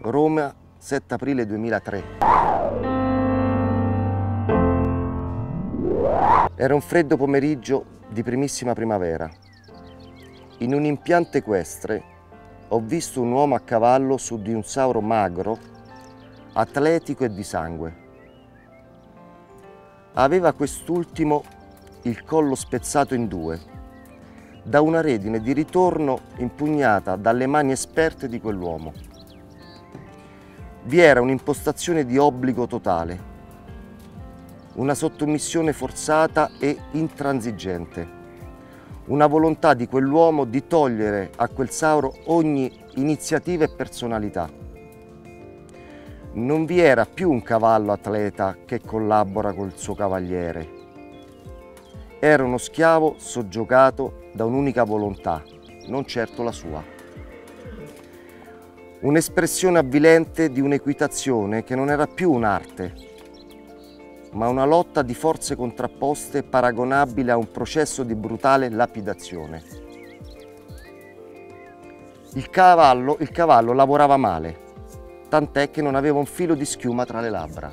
Roma, 7 aprile 2003. Era un freddo pomeriggio di primissima primavera. In un impianto equestre ho visto un uomo a cavallo su di un sauro magro, atletico e di sangue. Aveva quest'ultimo il collo spezzato in due da una redine di ritorno impugnata dalle mani esperte di quell'uomo. Vi era un'impostazione di obbligo totale, una sottomissione forzata e intransigente, una volontà di quell'uomo di togliere a quel sauro ogni iniziativa e personalità. Non vi era più un cavallo atleta che collabora col suo cavaliere. Era uno schiavo soggiogato da un'unica volontà, non certo la sua. Un'espressione avvilente di un'equitazione che non era più un'arte, ma una lotta di forze contrapposte paragonabile a un processo di brutale lapidazione. Il cavallo, il cavallo lavorava male, tant'è che non aveva un filo di schiuma tra le labbra.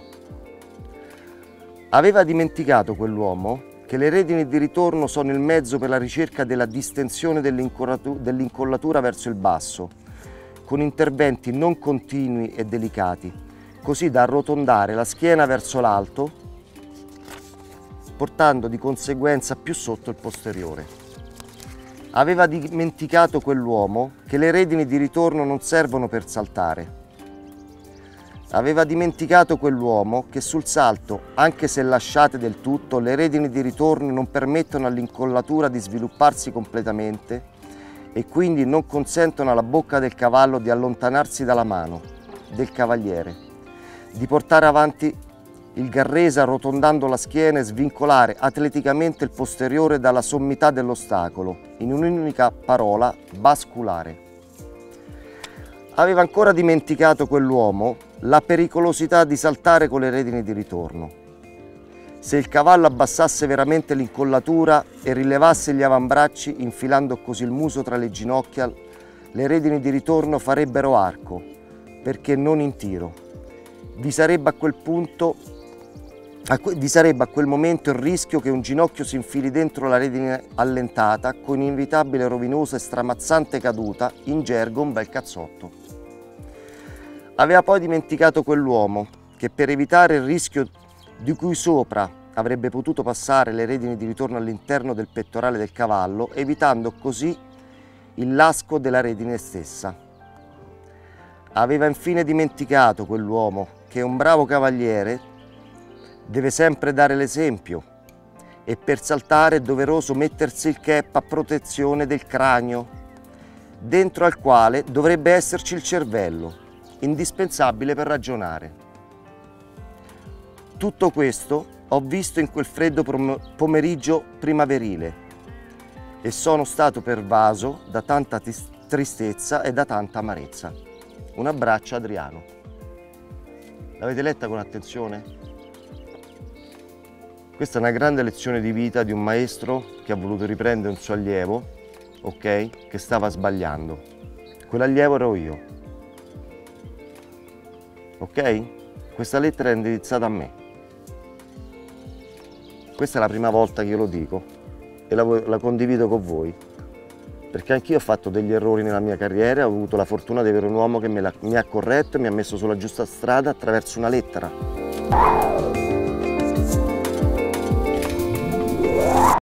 Aveva dimenticato quell'uomo che le redini di ritorno sono il mezzo per la ricerca della distensione dell'incollatura verso il basso, con interventi non continui e delicati, così da arrotondare la schiena verso l'alto, portando di conseguenza più sotto il posteriore. Aveva dimenticato quell'uomo che le redini di ritorno non servono per saltare, Aveva dimenticato quell'uomo che sul salto, anche se lasciate del tutto, le redini di ritorno non permettono all'incollatura di svilupparsi completamente e quindi non consentono alla bocca del cavallo di allontanarsi dalla mano del cavaliere, di portare avanti il garrese arrotondando la schiena e svincolare atleticamente il posteriore dalla sommità dell'ostacolo, in un'unica parola, basculare. Aveva ancora dimenticato quell'uomo la pericolosità di saltare con le redini di ritorno. Se il cavallo abbassasse veramente l'incollatura e rilevasse gli avambracci infilando così il muso tra le ginocchia, le redini di ritorno farebbero arco, perché non in tiro. Vi sarebbe a quel punto vi sarebbe a quel momento il rischio che un ginocchio si infili dentro la redine allentata con inevitabile rovinosa e stramazzante caduta, in gergo un bel cazzotto. Aveva poi dimenticato quell'uomo che per evitare il rischio di cui sopra avrebbe potuto passare le redini di ritorno all'interno del pettorale del cavallo, evitando così il lasco della redine stessa. Aveva infine dimenticato quell'uomo che un bravo cavaliere deve sempre dare l'esempio e per saltare è doveroso mettersi il cap a protezione del cranio, dentro al quale dovrebbe esserci il cervello indispensabile per ragionare. Tutto questo ho visto in quel freddo pomeriggio primaverile e sono stato pervaso da tanta tristezza e da tanta amarezza. Un abbraccio Adriano. L'avete letta con attenzione? Questa è una grande lezione di vita di un maestro che ha voluto riprendere un suo allievo, ok? Che stava sbagliando. Quell'allievo ero io ok? Questa lettera è indirizzata a me. Questa è la prima volta che io lo dico e la, la condivido con voi, perché anch'io ho fatto degli errori nella mia carriera, ho avuto la fortuna di avere un uomo che la, mi ha corretto e mi ha messo sulla giusta strada attraverso una lettera.